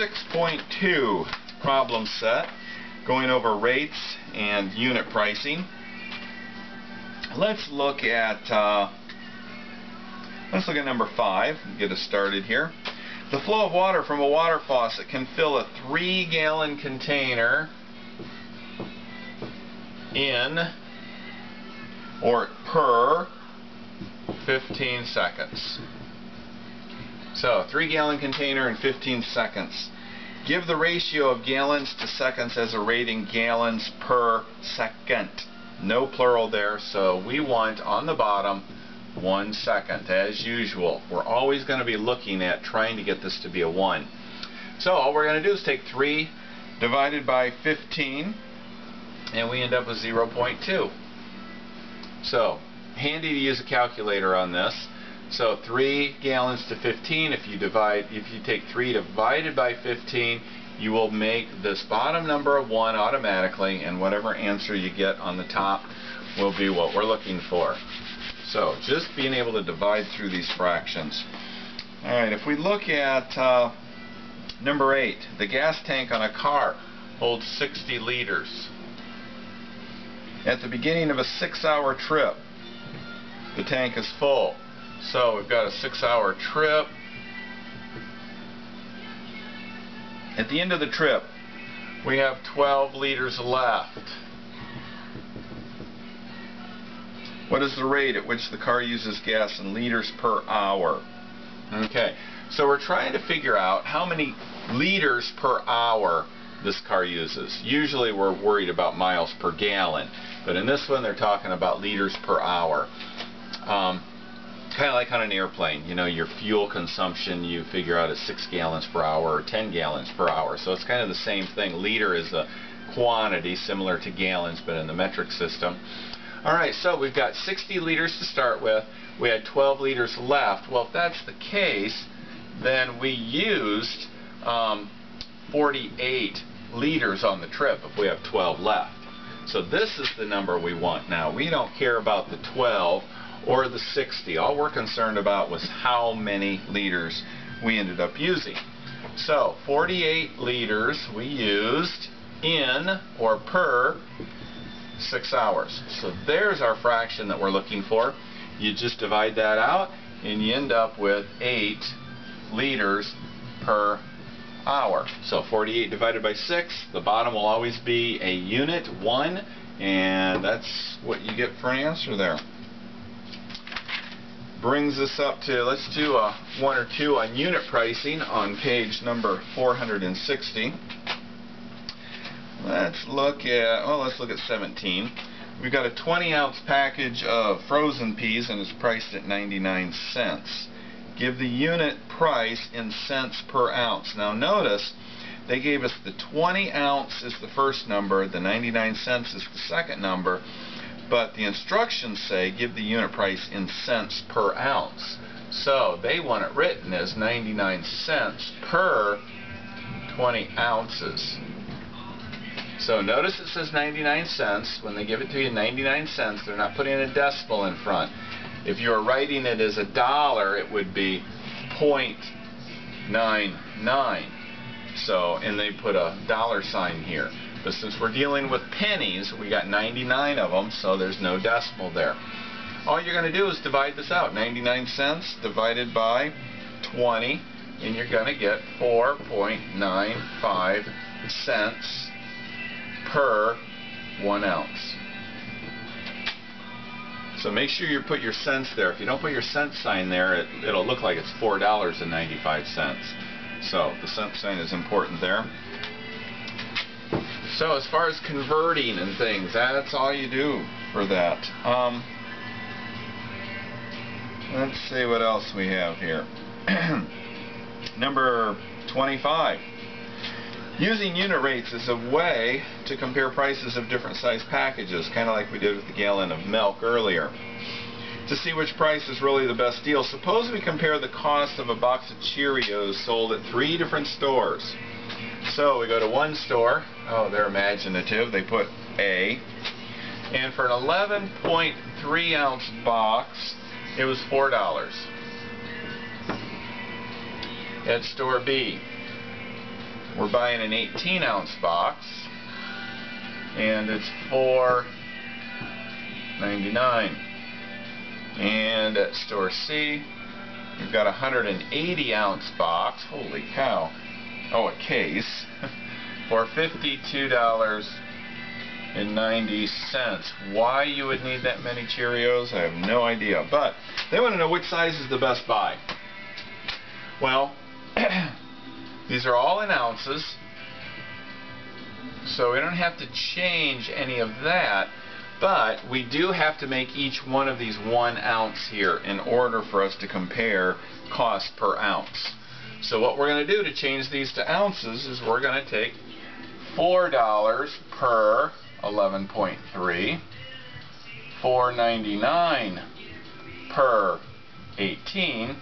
6.2 problem set going over rates and unit pricing. Let's look at uh, let's look at number five. Get us started here. The flow of water from a water faucet can fill a three gallon container in or per 15 seconds. So, 3 gallon container in 15 seconds. Give the ratio of gallons to seconds as a rating gallons per second. No plural there, so we want on the bottom one second as usual. We're always going to be looking at trying to get this to be a 1. So all we're going to do is take 3 divided by 15 and we end up with 0.2. So handy to use a calculator on this. So 3 gallons to 15, if you divide, if you take 3 divided by 15, you will make this bottom number of 1 automatically, and whatever answer you get on the top will be what we're looking for. So just being able to divide through these fractions. Alright, if we look at uh, number 8, the gas tank on a car holds 60 liters. At the beginning of a six-hour trip, the tank is full. So we've got a six-hour trip. At the end of the trip, we have 12 liters left. What is the rate at which the car uses gas in liters per hour? Okay, so we're trying to figure out how many liters per hour this car uses. Usually we're worried about miles per gallon, but in this one they're talking about liters per hour. Like on an airplane, you know, your fuel consumption you figure out is 6 gallons per hour or 10 gallons per hour. So it's kind of the same thing. Liter is a quantity similar to gallons, but in the metric system. All right, so we've got 60 liters to start with. We had 12 liters left. Well, if that's the case, then we used um, 48 liters on the trip if we have 12 left. So this is the number we want now. We don't care about the 12 or the 60. All we're concerned about was how many liters we ended up using. So 48 liters we used in or per six hours. So there's our fraction that we're looking for. You just divide that out and you end up with 8 liters per hour. So 48 divided by 6, the bottom will always be a unit, 1, and that's what you get for an answer there. Brings us up to, let's do a 1 or 2 on unit pricing on page number 460. Let's look at, well, let's look at 17. We've got a 20 ounce package of frozen peas and it's priced at 99 cents. Give the unit price in cents per ounce. Now notice they gave us the 20 ounce is the first number, the 99 cents is the second number, but the instructions say give the unit price in cents per ounce. So they want it written as 99 cents per 20 ounces. So notice it says 99 cents. When they give it to you 99 cents, they're not putting a decimal in front. If you were writing it as a dollar, it would be 0.99. So, and they put a dollar sign here. But since we're dealing with pennies, we got 99 of them, so there's no decimal there. All you're going to do is divide this out. 99 cents divided by 20, and you're going to get 4.95 cents per one ounce. So make sure you put your cents there. If you don't put your cent sign there, it, it'll look like it's $4.95. So the cent sign is important there. So as far as converting and things, that's all you do for that. Um, let's see what else we have here. Number 25. Using unit rates is a way to compare prices of different size packages, kind of like we did with the gallon of milk earlier. To see which price is really the best deal, suppose we compare the cost of a box of Cheerios sold at three different stores. So we go to one store, oh they're imaginative, they put A, and for an 11.3 ounce box, it was $4. At store B, we're buying an 18 ounce box and it's 4.99 and at store C we've got a 180 ounce box. Holy cow oh a case. For $52.90 why you would need that many Cheerios I have no idea. But they want to know which size is the best buy. Well these are all in ounces so we don't have to change any of that. But we do have to make each one of these one ounce here in order for us to compare cost per ounce. So what we're going to do to change these to ounces is we're going to take $4 per 11.3, $4.99 per 18,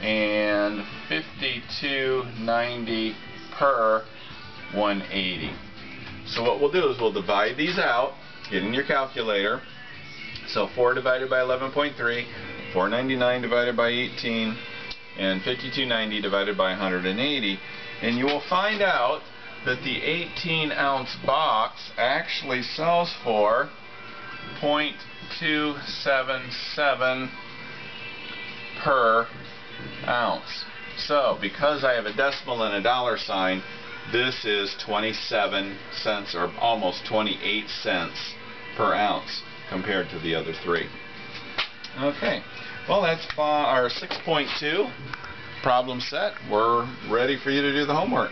and $52.90 per 180. So what we'll do is we'll divide these out, get in your calculator. So 4 divided by 11.3, 499 divided by 18, and 5290 divided by 180. And you will find out that the 18 ounce box actually sells for 0.277 per ounce. So because I have a decimal and a dollar sign, this is 27 cents or almost 28 cents per ounce compared to the other three. Okay, well that's our 6.2 problem set. We're ready for you to do the homework.